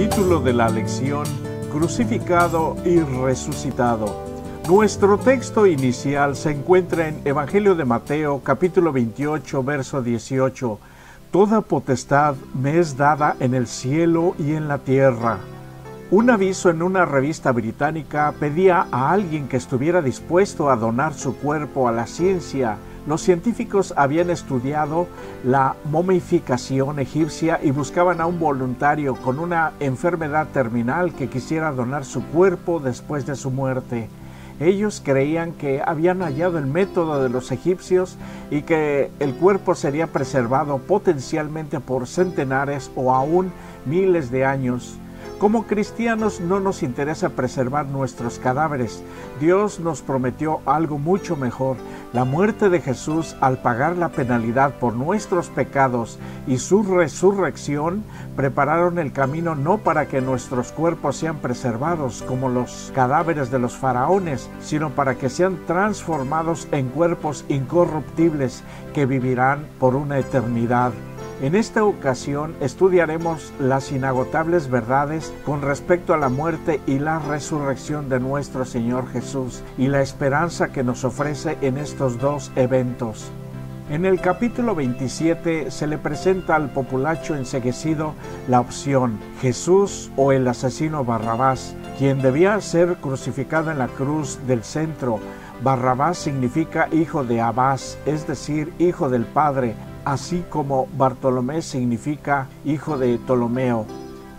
Título de la lección Crucificado y resucitado. Nuestro texto inicial se encuentra en Evangelio de Mateo capítulo 28 verso 18. Toda potestad me es dada en el cielo y en la tierra. Un aviso en una revista británica pedía a alguien que estuviera dispuesto a donar su cuerpo a la ciencia. Los científicos habían estudiado la momificación egipcia y buscaban a un voluntario con una enfermedad terminal que quisiera donar su cuerpo después de su muerte. Ellos creían que habían hallado el método de los egipcios y que el cuerpo sería preservado potencialmente por centenares o aún miles de años. Como cristianos no nos interesa preservar nuestros cadáveres. Dios nos prometió algo mucho mejor. La muerte de Jesús al pagar la penalidad por nuestros pecados y su resurrección prepararon el camino no para que nuestros cuerpos sean preservados como los cadáveres de los faraones, sino para que sean transformados en cuerpos incorruptibles que vivirán por una eternidad. En esta ocasión estudiaremos las inagotables verdades con respecto a la muerte y la resurrección de nuestro Señor Jesús y la esperanza que nos ofrece en estos dos eventos. En el capítulo 27 se le presenta al populacho enseguecido la opción Jesús o el asesino Barrabás, quien debía ser crucificado en la cruz del centro. Barrabás significa hijo de Abás, es decir, hijo del Padre, así como Bartolomé significa hijo de Ptolomeo.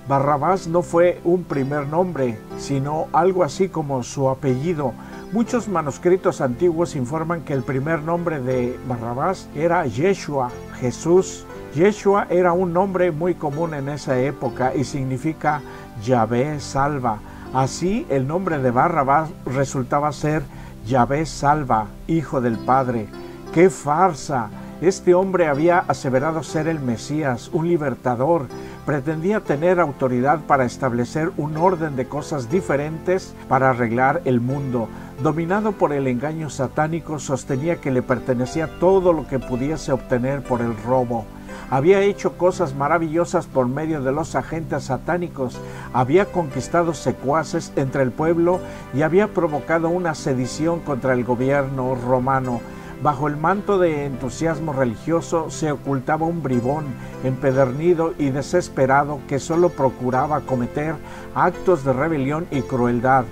Barrabás no fue un primer nombre, sino algo así como su apellido. Muchos manuscritos antiguos informan que el primer nombre de Barrabás era Yeshua, Jesús. Yeshua era un nombre muy común en esa época y significa Yahvé salva. Así el nombre de Barrabás resultaba ser Yahvé salva, hijo del Padre. ¡Qué farsa! Este hombre había aseverado ser el Mesías, un libertador, pretendía tener autoridad para establecer un orden de cosas diferentes para arreglar el mundo. Dominado por el engaño satánico, sostenía que le pertenecía todo lo que pudiese obtener por el robo. Había hecho cosas maravillosas por medio de los agentes satánicos, había conquistado secuaces entre el pueblo y había provocado una sedición contra el gobierno romano. Bajo el manto de entusiasmo religioso se ocultaba un bribón empedernido y desesperado que solo procuraba cometer actos de rebelión y crueldad.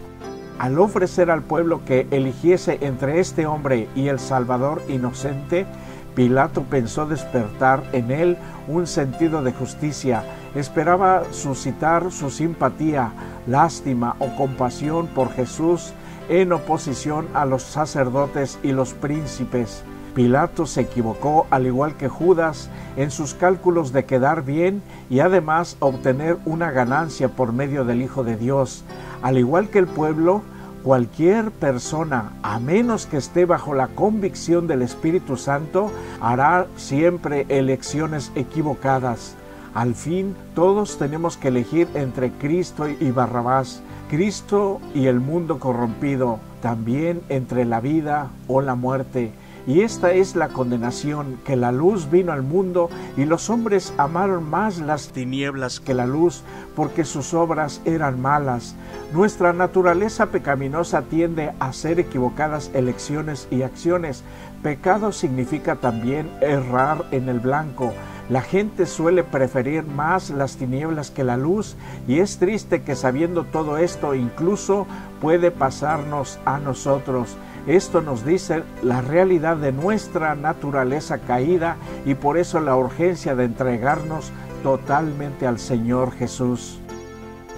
Al ofrecer al pueblo que eligiese entre este hombre y el Salvador inocente, Pilato pensó despertar en él un sentido de justicia, esperaba suscitar su simpatía, lástima o compasión por Jesús en oposición a los sacerdotes y los príncipes. Pilato se equivocó, al igual que Judas, en sus cálculos de quedar bien y además obtener una ganancia por medio del Hijo de Dios. Al igual que el pueblo, cualquier persona, a menos que esté bajo la convicción del Espíritu Santo, hará siempre elecciones equivocadas. Al fin, todos tenemos que elegir entre Cristo y Barrabás. Cristo y el mundo corrompido, también entre la vida o la muerte. Y esta es la condenación, que la luz vino al mundo y los hombres amaron más las tinieblas que la luz, porque sus obras eran malas. Nuestra naturaleza pecaminosa tiende a hacer equivocadas elecciones y acciones. Pecado significa también errar en el blanco. La gente suele preferir más las tinieblas que la luz y es triste que sabiendo todo esto incluso puede pasarnos a nosotros. Esto nos dice la realidad de nuestra naturaleza caída y por eso la urgencia de entregarnos totalmente al Señor Jesús.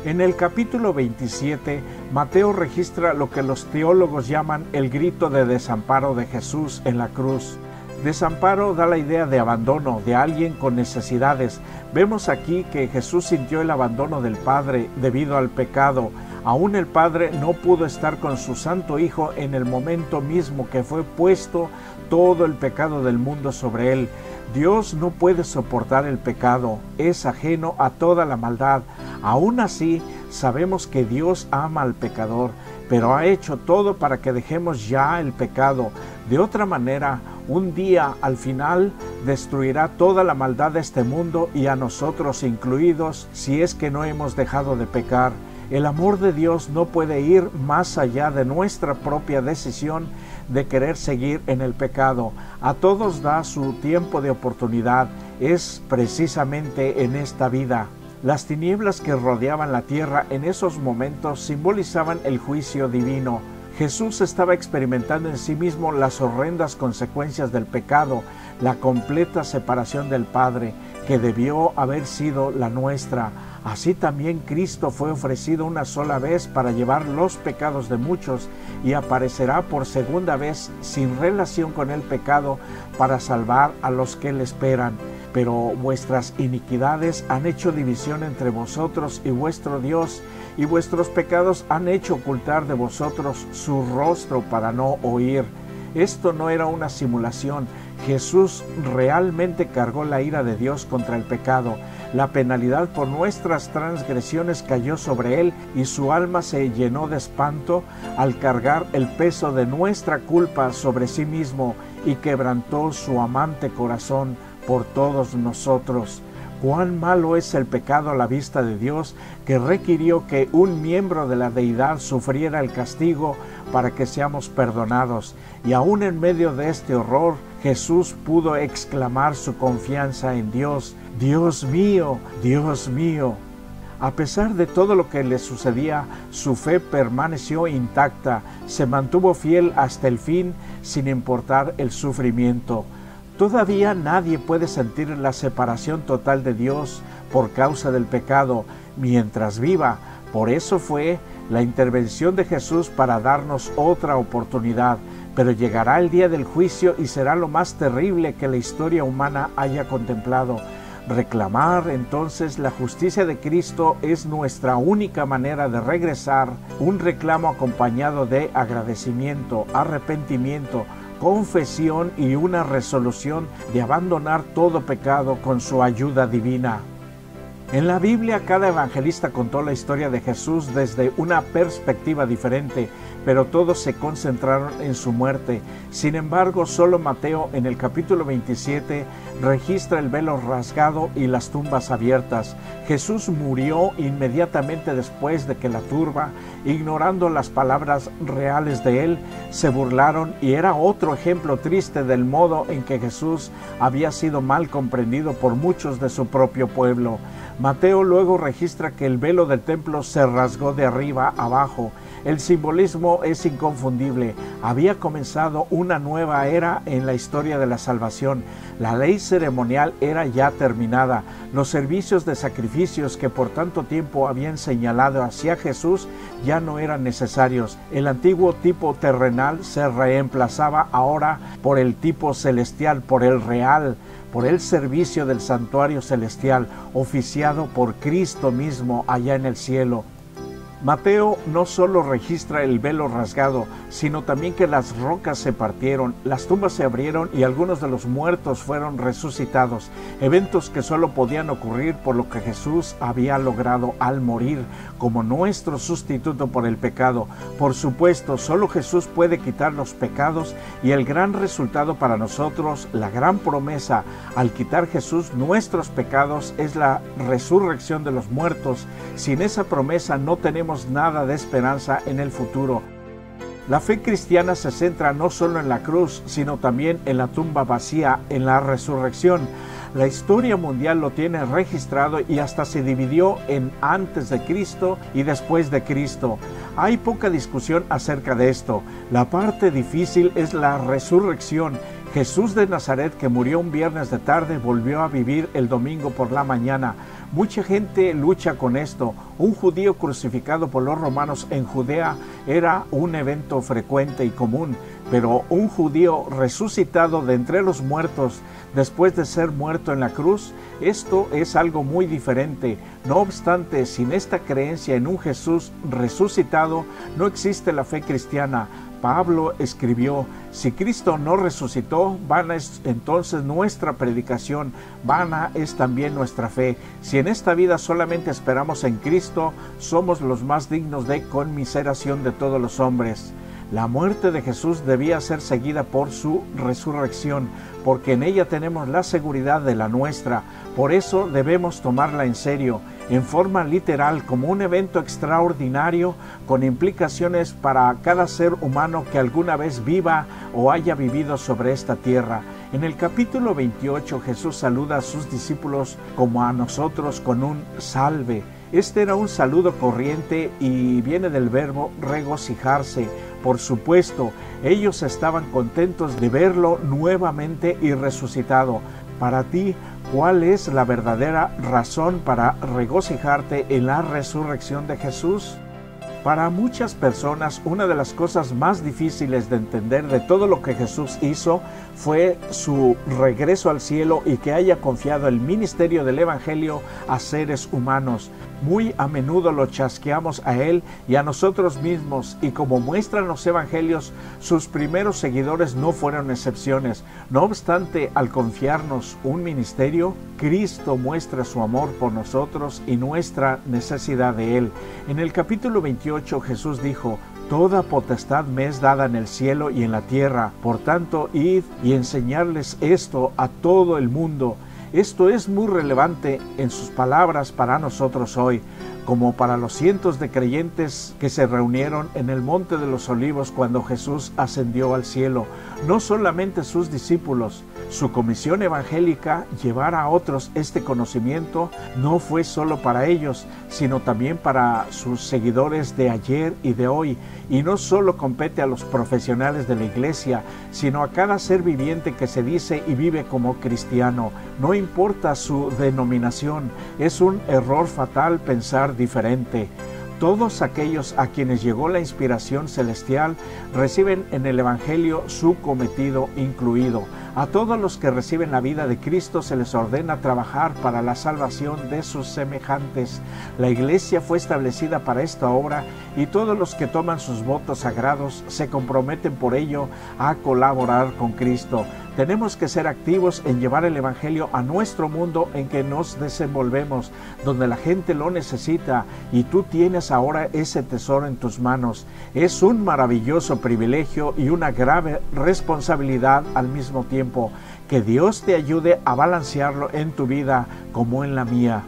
En el capítulo 27, Mateo registra lo que los teólogos llaman el grito de desamparo de Jesús en la cruz. Desamparo da la idea de abandono, de alguien con necesidades. Vemos aquí que Jesús sintió el abandono del Padre debido al pecado. Aún el Padre no pudo estar con su Santo Hijo en el momento mismo que fue puesto todo el pecado del mundo sobre él. Dios no puede soportar el pecado, es ajeno a toda la maldad. Aún así, sabemos que Dios ama al pecador, pero ha hecho todo para que dejemos ya el pecado. De otra manera, un día al final destruirá toda la maldad de este mundo y a nosotros incluidos si es que no hemos dejado de pecar. El amor de Dios no puede ir más allá de nuestra propia decisión de querer seguir en el pecado. A todos da su tiempo de oportunidad. Es precisamente en esta vida. Las tinieblas que rodeaban la tierra en esos momentos simbolizaban el juicio divino. Jesús estaba experimentando en sí mismo las horrendas consecuencias del pecado, la completa separación del Padre, que debió haber sido la nuestra. Así también Cristo fue ofrecido una sola vez para llevar los pecados de muchos y aparecerá por segunda vez sin relación con el pecado para salvar a los que le esperan pero vuestras iniquidades han hecho división entre vosotros y vuestro Dios, y vuestros pecados han hecho ocultar de vosotros su rostro para no oír. Esto no era una simulación. Jesús realmente cargó la ira de Dios contra el pecado. La penalidad por nuestras transgresiones cayó sobre él y su alma se llenó de espanto al cargar el peso de nuestra culpa sobre sí mismo y quebrantó su amante corazón por todos nosotros. Cuán malo es el pecado a la vista de Dios que requirió que un miembro de la deidad sufriera el castigo para que seamos perdonados. Y aún en medio de este horror, Jesús pudo exclamar su confianza en Dios. Dios mío, Dios mío. A pesar de todo lo que le sucedía, su fe permaneció intacta, se mantuvo fiel hasta el fin sin importar el sufrimiento. Todavía nadie puede sentir la separación total de Dios por causa del pecado mientras viva. Por eso fue la intervención de Jesús para darnos otra oportunidad. Pero llegará el día del juicio y será lo más terrible que la historia humana haya contemplado. Reclamar entonces la justicia de Cristo es nuestra única manera de regresar, un reclamo acompañado de agradecimiento, arrepentimiento, confesión y una resolución de abandonar todo pecado con su ayuda divina. En la Biblia cada evangelista contó la historia de Jesús desde una perspectiva diferente, pero todos se concentraron en su muerte. Sin embargo, solo Mateo en el capítulo 27 registra el velo rasgado y las tumbas abiertas. Jesús murió inmediatamente después de que la turba, ignorando las palabras reales de él, se burlaron y era otro ejemplo triste del modo en que Jesús había sido mal comprendido por muchos de su propio pueblo. Mateo luego registra que el velo del templo se rasgó de arriba abajo el simbolismo es inconfundible. Había comenzado una nueva era en la historia de la salvación. La ley ceremonial era ya terminada. Los servicios de sacrificios que por tanto tiempo habían señalado hacia Jesús ya no eran necesarios. El antiguo tipo terrenal se reemplazaba ahora por el tipo celestial, por el real por el servicio del santuario celestial oficiado por Cristo mismo allá en el cielo. Mateo no solo registra el velo rasgado, sino también que las rocas se partieron, las tumbas se abrieron y algunos de los muertos fueron resucitados, eventos que solo podían ocurrir por lo que Jesús había logrado al morir como nuestro sustituto por el pecado. Por supuesto, solo Jesús puede quitar los pecados y el gran resultado para nosotros, la gran promesa al quitar Jesús nuestros pecados es la resurrección de los muertos. Sin esa promesa no tenemos nada de esperanza en el futuro. La fe cristiana se centra no solo en la cruz, sino también en la tumba vacía, en la resurrección. La historia mundial lo tiene registrado y hasta se dividió en antes de Cristo y después de Cristo. Hay poca discusión acerca de esto. La parte difícil es la resurrección Jesús de Nazaret, que murió un viernes de tarde, volvió a vivir el domingo por la mañana. Mucha gente lucha con esto. Un judío crucificado por los romanos en Judea era un evento frecuente y común, pero un judío resucitado de entre los muertos después de ser muerto en la cruz, esto es algo muy diferente. No obstante, sin esta creencia en un Jesús resucitado, no existe la fe cristiana. Pablo escribió, si Cristo no resucitó, vana es entonces nuestra predicación, vana es también nuestra fe. Si en esta vida solamente esperamos en Cristo, somos los más dignos de conmiseración de todos los hombres. La muerte de Jesús debía ser seguida por su resurrección, porque en ella tenemos la seguridad de la nuestra. Por eso debemos tomarla en serio, en forma literal, como un evento extraordinario con implicaciones para cada ser humano que alguna vez viva o haya vivido sobre esta tierra. En el capítulo 28 Jesús saluda a sus discípulos como a nosotros con un salve. Este era un saludo corriente y viene del verbo regocijarse. Por supuesto, ellos estaban contentos de verlo nuevamente y resucitado. Para ti, ¿cuál es la verdadera razón para regocijarte en la resurrección de Jesús? Para muchas personas, una de las cosas más difíciles de entender de todo lo que Jesús hizo fue su regreso al cielo y que haya confiado el ministerio del Evangelio a seres humanos. Muy a menudo lo chasqueamos a Él y a nosotros mismos y como muestran los Evangelios, sus primeros seguidores no fueron excepciones. No obstante, al confiarnos un ministerio, Cristo muestra su amor por nosotros y nuestra necesidad de Él. En el capítulo 28 Jesús dijo, Toda potestad me es dada en el cielo y en la tierra. Por tanto, id y enseñarles esto a todo el mundo. Esto es muy relevante en sus palabras para nosotros hoy, como para los cientos de creyentes que se reunieron en el Monte de los Olivos cuando Jesús ascendió al cielo. No solamente sus discípulos, su comisión evangélica, llevar a otros este conocimiento, no fue solo para ellos, sino también para sus seguidores de ayer y de hoy. Y no solo compete a los profesionales de la iglesia, sino a cada ser viviente que se dice y vive como cristiano. No importa su denominación, es un error fatal pensar diferente. Todos aquellos a quienes llegó la inspiración celestial reciben en el Evangelio su cometido incluido. A todos los que reciben la vida de Cristo se les ordena trabajar para la salvación de sus semejantes. La iglesia fue establecida para esta obra y todos los que toman sus votos sagrados se comprometen por ello a colaborar con Cristo. Tenemos que ser activos en llevar el Evangelio a nuestro mundo en que nos desenvolvemos, donde la gente lo necesita y tú tienes ahora ese tesoro en tus manos. Es un maravilloso privilegio y una grave responsabilidad al mismo tiempo. Que Dios te ayude a balancearlo en tu vida como en la mía.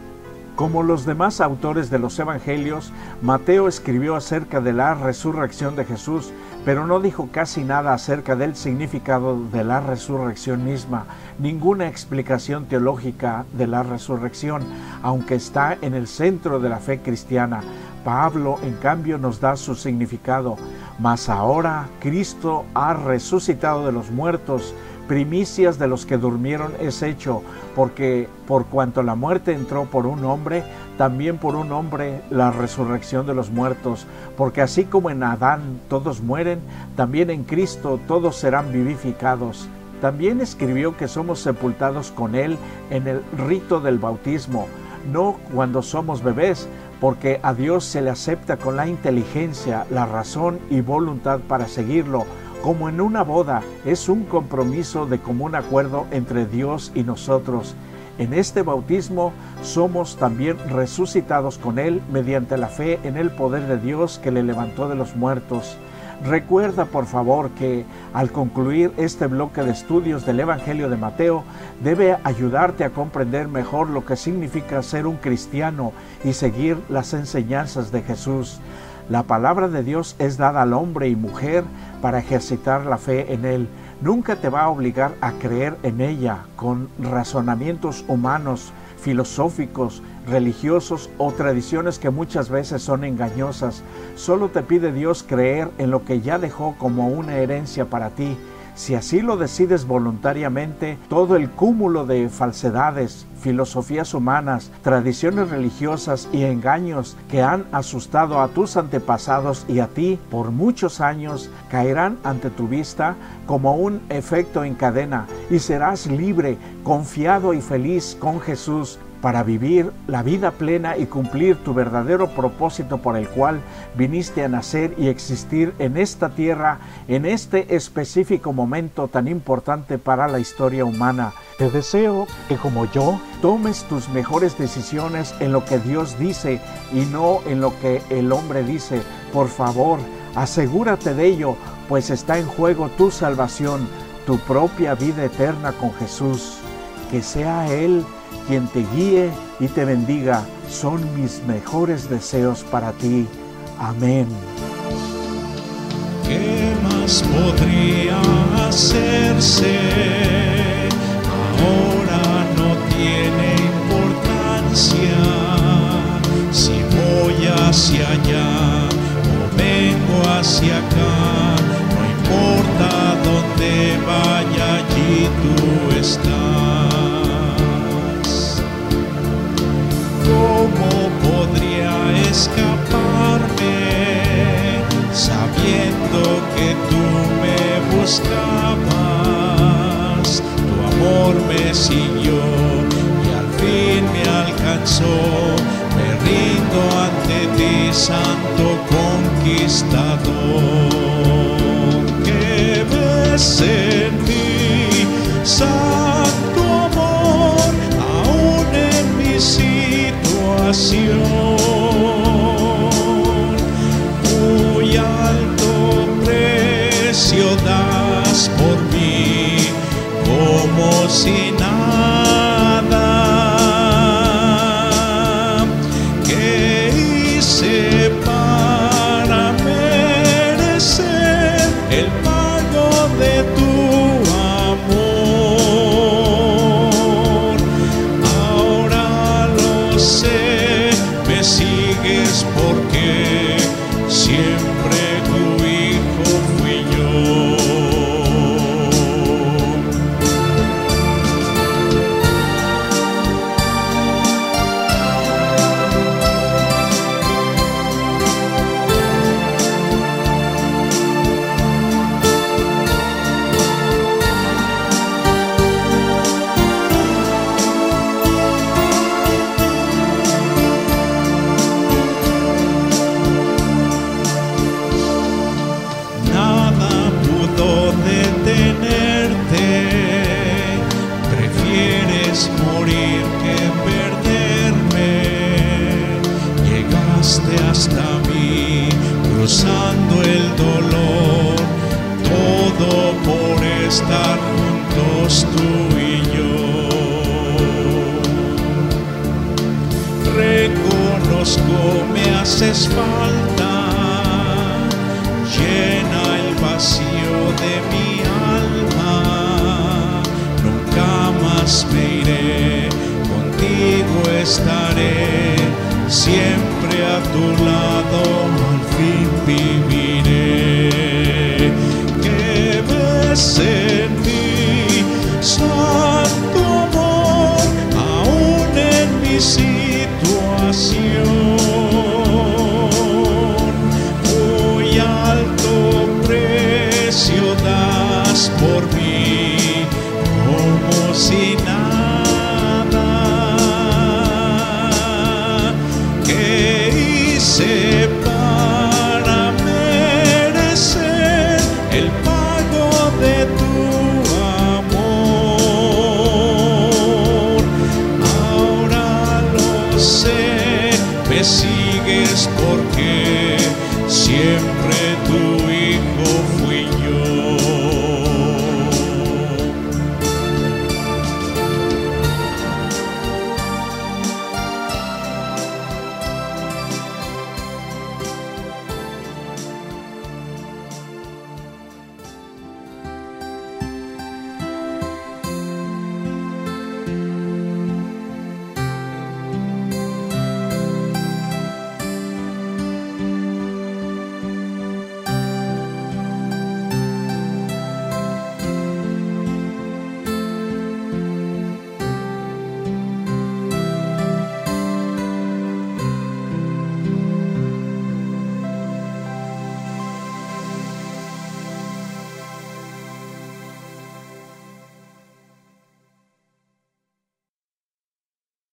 Como los demás autores de los Evangelios, Mateo escribió acerca de la resurrección de Jesús, pero no dijo casi nada acerca del significado de la resurrección misma, ninguna explicación teológica de la resurrección, aunque está en el centro de la fe cristiana. Pablo, en cambio, nos da su significado. Mas ahora Cristo ha resucitado de los muertos, primicias de los que durmieron es hecho, porque por cuanto la muerte entró por un hombre, también por un hombre la resurrección de los muertos, porque así como en Adán todos mueren, también en Cristo todos serán vivificados. También escribió que somos sepultados con Él en el rito del bautismo, no cuando somos bebés, porque a Dios se le acepta con la inteligencia, la razón y voluntad para seguirlo, como en una boda, es un compromiso de común acuerdo entre Dios y nosotros. En este bautismo somos también resucitados con Él mediante la fe en el poder de Dios que le levantó de los muertos. Recuerda por favor que al concluir este bloque de estudios del Evangelio de Mateo debe ayudarte a comprender mejor lo que significa ser un cristiano y seguir las enseñanzas de Jesús. La palabra de Dios es dada al hombre y mujer para ejercitar la fe en Él. Nunca te va a obligar a creer en ella con razonamientos humanos, filosóficos, religiosos o tradiciones que muchas veces son engañosas. Solo te pide Dios creer en lo que ya dejó como una herencia para ti si así lo decides voluntariamente, todo el cúmulo de falsedades, filosofías humanas, tradiciones religiosas y engaños que han asustado a tus antepasados y a ti por muchos años caerán ante tu vista como un efecto en cadena y serás libre, confiado y feliz con Jesús para vivir la vida plena y cumplir tu verdadero propósito por el cual viniste a nacer y existir en esta tierra en este específico momento tan importante para la historia humana. Te deseo que como yo tomes tus mejores decisiones en lo que Dios dice y no en lo que el hombre dice. Por favor, Asegúrate de ello, pues está en juego tu salvación, tu propia vida eterna con Jesús. Que sea Él quien te guíe y te bendiga. Son mis mejores deseos para ti. Amén. ¿Qué más podría hacerse? Ahora no tiene importancia si voy hacia allá o vengo hacia acá. No importa dónde vaya, allí tú estás. Tu amor me siguió y al fin me alcanzó. Me rindo ante ti, Santo Conquistador. Que ves en mí, Santo amor, aún en mi situación. Como estaré, siempre a tu lado